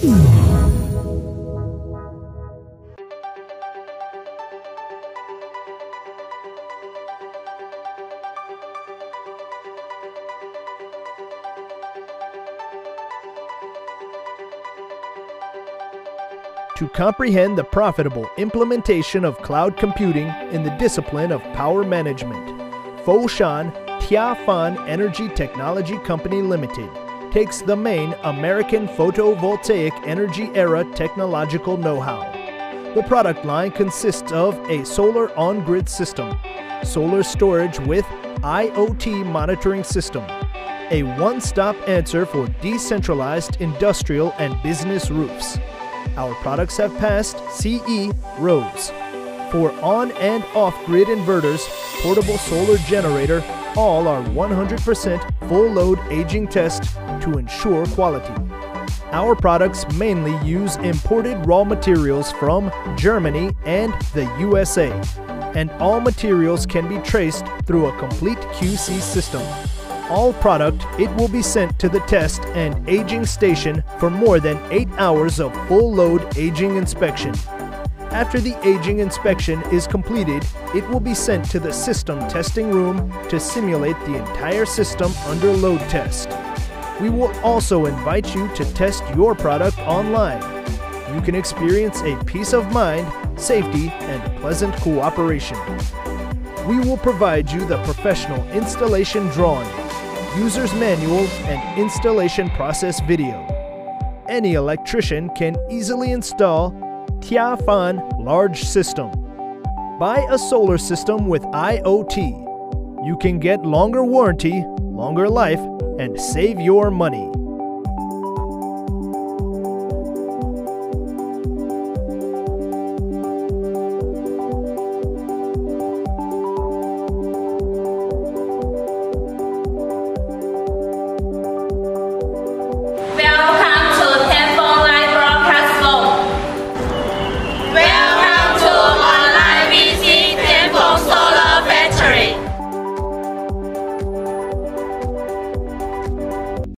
to comprehend the profitable implementation of cloud computing in the discipline of power management. Foshan Tanfon Energy Technology Company Limited takes the main American photovoltaic energy era technological know-how. The product line consists of a solar on-grid system, solar storage with IoT monitoring system, a one-stop answer for decentralized industrial and business roofs, our products have passed CE RoHS. For on and off grid inverters, portable solar generator, all are 100% full load aging test to ensure quality. Our products mainly use imported raw materials from Germany and the USA, and all materials can be traced through a complete QC system all product, it will be sent to the test and aging station for more than 8 hours of full load aging inspection. After the aging inspection is completed, it will be sent to the system testing room to simulate the entire system under load test. We will also invite you to test your product online. You can experience a peace of mind, safety, and pleasant cooperation. We will provide you the professional installation drawing user's manual, and installation process video. Any electrician can easily install Tanfon large system. Buy a solar system with IoT. You can get longer warranty, longer life, and save your money.